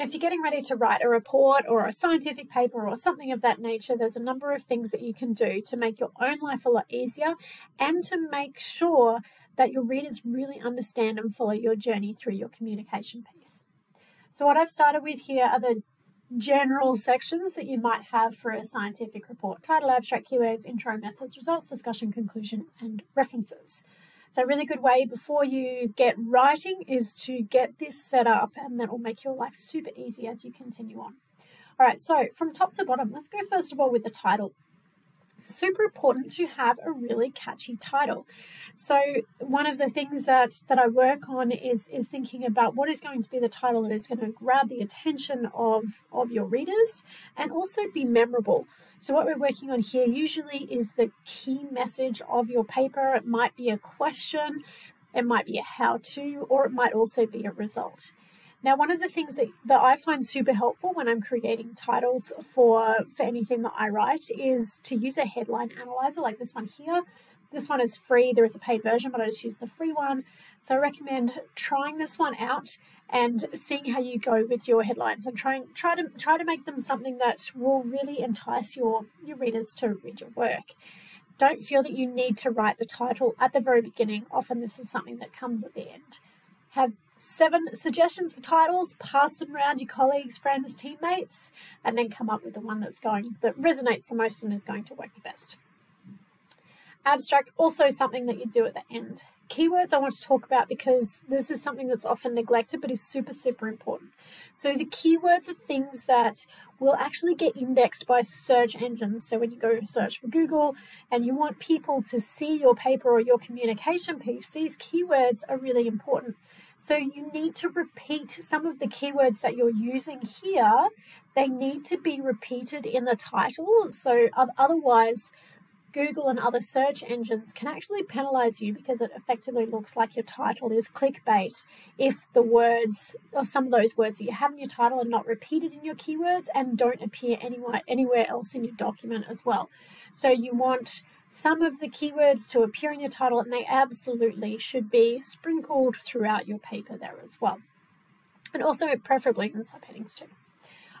if you're getting ready to write a report or a scientific paper or something of that nature, there's a number of things that you can do to make your own life a lot easier and to make sure that your readers really understand and follow your journey through your communication piece. So, what I've started with here are the general sections that you might have for a scientific report title, abstract, keywords, intro, methods, results, discussion, conclusion, and references. So, a really good way before you get writing is to get this set up, and that will make your life super easy as you continue on. All right, so from top to bottom, let's go first of all with the title super important to have a really catchy title. So one of the things that that I work on is is thinking about what is going to be the title that is going to grab the attention of of your readers and also be memorable. So what we're working on here usually is the key message of your paper. It might be a question, it might be a how to, or it might also be a result. Now, one of the things that, that I find super helpful when I'm creating titles for, for anything that I write is to use a headline analyzer like this one here. This one is free. There is a paid version, but I just use the free one. So I recommend trying this one out and seeing how you go with your headlines and trying try to try to make them something that will really entice your, your readers to read your work. Don't feel that you need to write the title at the very beginning. Often this is something that comes at the end. Have seven suggestions for titles, pass them around your colleagues, friends, teammates, and then come up with the one that's going that resonates the most and is going to work the best. Abstract, also something that you do at the end. Keywords I want to talk about because this is something that's often neglected but is super, super important. So the keywords are things that will actually get indexed by search engines. So when you go search for Google and you want people to see your paper or your communication piece, these keywords are really important. So you need to repeat some of the keywords that you're using here. They need to be repeated in the title. So otherwise, Google and other search engines can actually penalize you because it effectively looks like your title is clickbait if the words or some of those words that you have in your title are not repeated in your keywords and don't appear anywhere anywhere else in your document as well. So you want some of the keywords to appear in your title, and they absolutely should be sprinkled throughout your paper there as well. And also, preferably in subheadings too.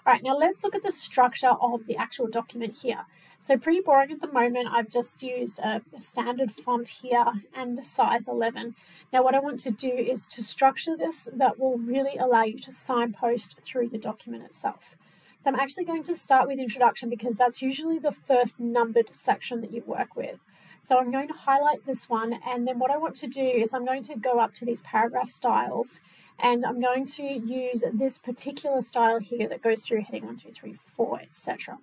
All right, now let's look at the structure of the actual document here. So pretty boring at the moment. I've just used a, standard font here and size 11. Now what I want to do is to structure this that will really allow you to signpost through the document itself. So I'm actually going to start with introduction because that's usually the first numbered section that you work with. So I'm going to highlight this one and then what I want to do is I'm going to go up to these paragraph styles and I'm going to use this particular style here that goes through heading 1, 2, 3, 4, etc.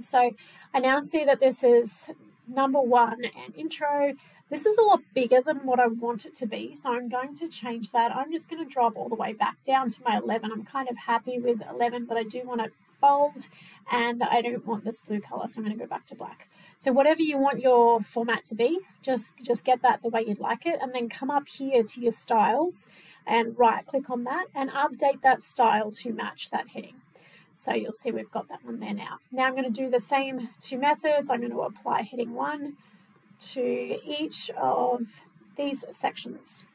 So I now see that this is number one and intro. This is a lot bigger than what I want it to be, so I'm going to change that. I'm just going to drop all the way back down to my 11. I'm kind of happy with 11, but I do want it bold and I don't want this blue color, so I'm going to go back to black. So whatever you want your format to be, just, just get that the way you'd like it and then come up here to your styles and right click on that and update that style to match that heading. So you'll see we've got that one there now. Now I'm going to do the same to methods. I'm going to apply heading one to each of these sections.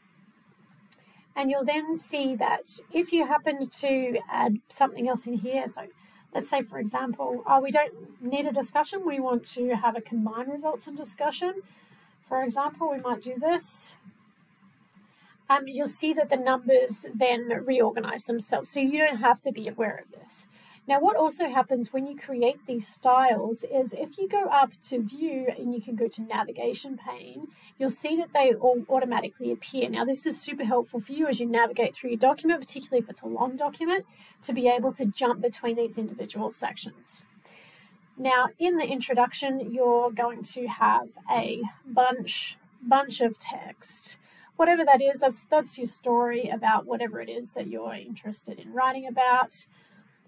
And you'll then see that if you happen to add something else in here, so let's say for example, oh, we don't need a discussion, we want to have a combined results and discussion. For example, we might do this. Um, you'll see that the numbers then reorganize themselves, so you don't have to be aware of this. Now, what also happens when you create these styles is if you go up to view and you can go to navigation pane, you'll see that they all automatically appear. Now, this is super helpful for you as you navigate through your document, particularly if it's a long document, to be able to jump between these individual sections. Now, in the introduction, you're going to have a bunch, bunch of text. Whatever that is, that's, that's your story about whatever it is that you're interested in writing about.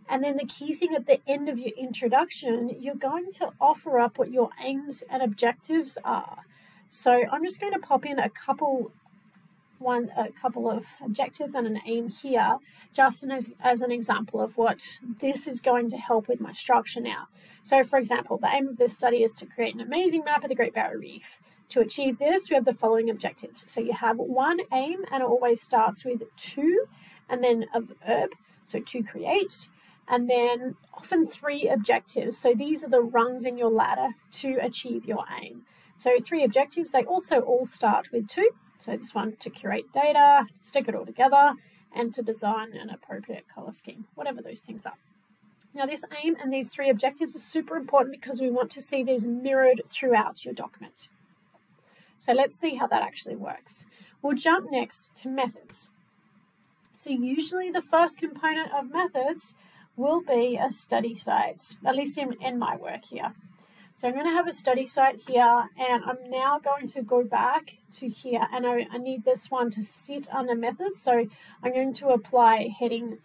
And then the key thing at the end of your introduction, you're going to offer up what your aims and objectives are. So I'm just going to pop in a couple one a couple of objectives and an aim here just as, as an example of what this is going to help with my structure now. So for example, the aim of this study is to create an amazing map of the Great Barrier Reef. To achieve this, we have the following objectives. So you have one aim and it always starts with to and then a verb so to create, and then often three objectives. So these are the rungs in your ladder to achieve your aim. So three objectives, they also all start with to. So this one to curate data, stick it all together, and to design an appropriate color scheme, whatever those things are. Now this aim and these three objectives are super important because we want to see these mirrored throughout your document. So let's see how that actually works. We'll jump next to methods. So usually the first component of methods will be a study site, at least in, in my work here. So I'm going to have a study site here and I'm now going to go back to here and I, I need this one to sit under methods. So I'm going to apply heading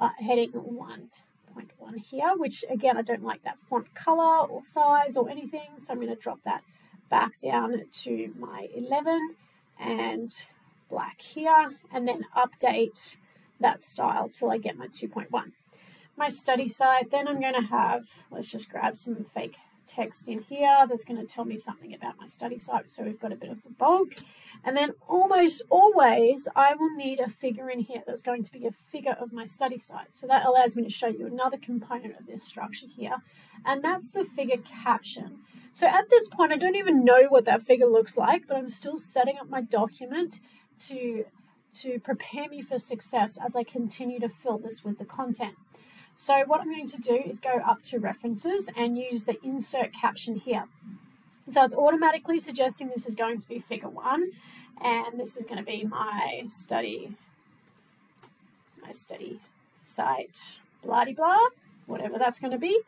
uh, heading 1.1 here, which again, I don't like that font color or size or anything. So I'm going to drop that back down to my 11 and black here and then update that style till I get my 2.1. My study site, then I'm going to have, let's just grab some fake text in here that's going to tell me something about my study site. So we've got a bit of a bulk. And then almost always I will need a figure in here that's going to be a figure of my study site. So that allows me to show you another component of this structure here. And that's the figure caption. So at this point, I don't even know what that figure looks like, but I'm still setting up my document to, to prepare me for success as I continue to fill this with the content. So what I'm going to do is go up to references and use the insert caption here. So it's automatically suggesting this is going to be figure one, and this is going to be my study, my study site, blah blah, whatever that's going to be.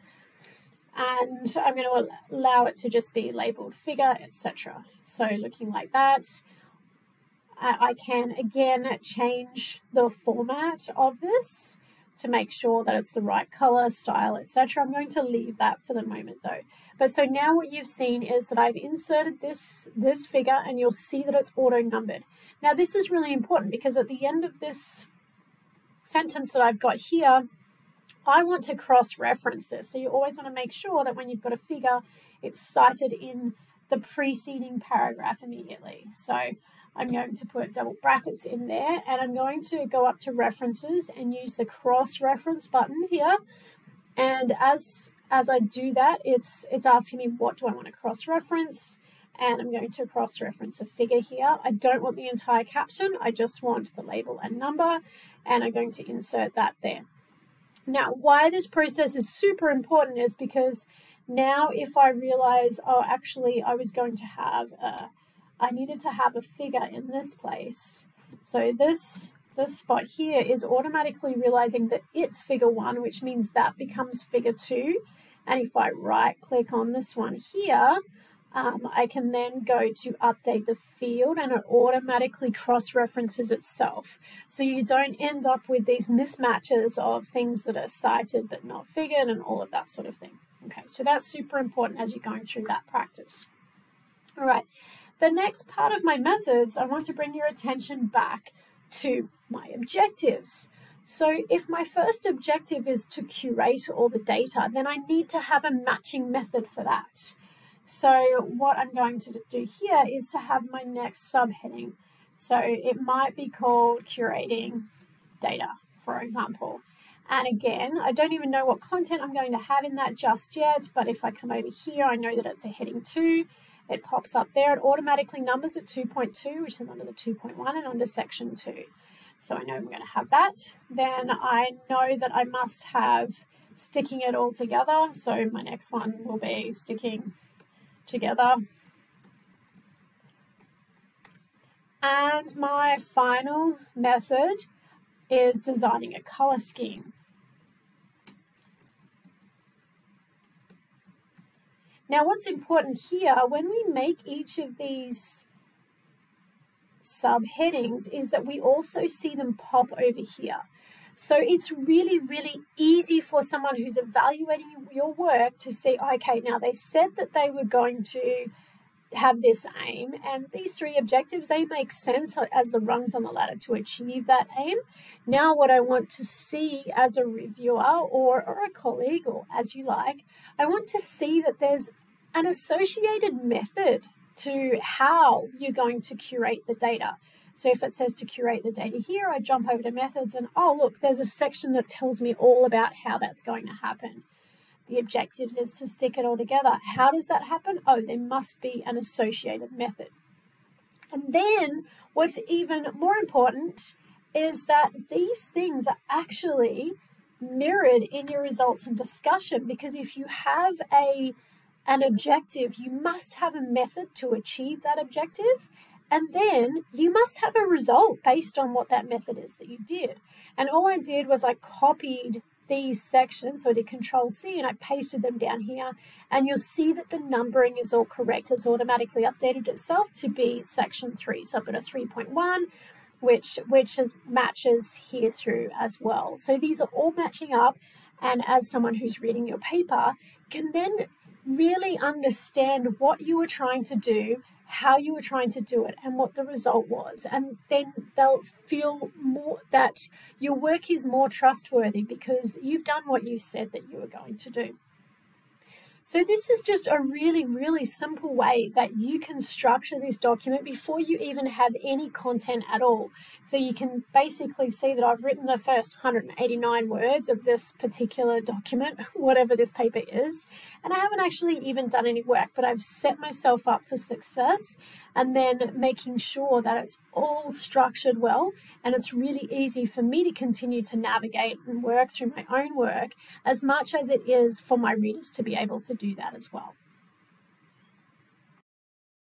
And I'm going to allow it to just be labeled figure, etc. So looking like that, I can again change the format of this to make sure that it's the right color, style, etc. I'm going to leave that for the moment though. But so now what you've seen is that I've inserted this, this figure and you'll see that it's auto numbered. Now this is really important because at the end of this sentence that I've got here, I want to cross-reference this. So you always want to make sure that when you've got a figure, it's cited in the preceding paragraph immediately. So I'm going to put double brackets in there and I'm going to go up to references and use the cross reference button here. And as as I do that, it's it's asking me what do I want to cross reference and I'm going to cross reference a figure here. I don't want the entire caption, I just want the label and number and I'm going to insert that there. Now, why this process is super important is because now if I realize, oh, actually I was going to have a I needed to have a figure in this place. So this, this spot here is automatically realizing that it's figure one, which means that becomes figure two. And if I right click on this one here, um, I can then go to update the field and it automatically cross-references itself. So you don't end up with these mismatches of things that are cited but not figured and all of that sort of thing. Okay, so that's super important as you're going through that practice. All right, the next part of my methods, I want to bring your attention back to my objectives. So if my first objective is to curate all the data, then I need to have a matching method for that. So what I'm going to do here is to have my next subheading. So it might be called curating data, for example. And again, I don't even know what content I'm going to have in that just yet, but if I come over here, I know that it's a heading two it pops up there. It automatically numbers at 2.2, which is under the 2.1 and under section 2. So I know I'm going to have that. Then I know that I must have sticking it all together. So my next one will be sticking together. And my final method is designing a color scheme. Now, what's important here, when we make each of these subheadings, is that we also see them pop over here. So it's really, really easy for someone who's evaluating your work to see, okay, now they said that they were going to have this aim and these three objectives they make sense as the rungs on the ladder to achieve that aim now what i want to see as a reviewer or, or a colleague or as you like I want to see that there's an associated method to how you're going to curate the data. So if it says to curate the data here, I jump over to methods and oh, look, there's a section that tells me all about how that's going to happen. The objectives is to stick it all together. How does that happen? Oh, there must be an associated method. And then what's even more important is that these things are actually mirrored in your results and discussion because if you have a an objective, you must have a method to achieve that objective. And then you must have a result based on what that method is that you did. And all I did was I copied these sections, so I did Control C and I pasted them down here. And you'll see that the numbering is all correct. It's automatically updated itself to be section 3. So I've got a 3.1, which, which is, matches here through as well. So these are all matching up. And as someone who's reading your paper, can then really understand what you were trying to do, how you were trying to do it, and what the result was. And then they'll feel more that your work is more trustworthy because you've done what you said that you were going to do. So this is just a really, really simple way that you can structure this document before you even have any content at all. So you can basically see that I've written the first 189 words of this particular document, whatever this paper is, and I haven't actually even done any work, but I've set myself up for success and then making sure that it's all structured well and it's really easy for me to continue to navigate and work through my own work as much as it is for my readers to be able to do that as well.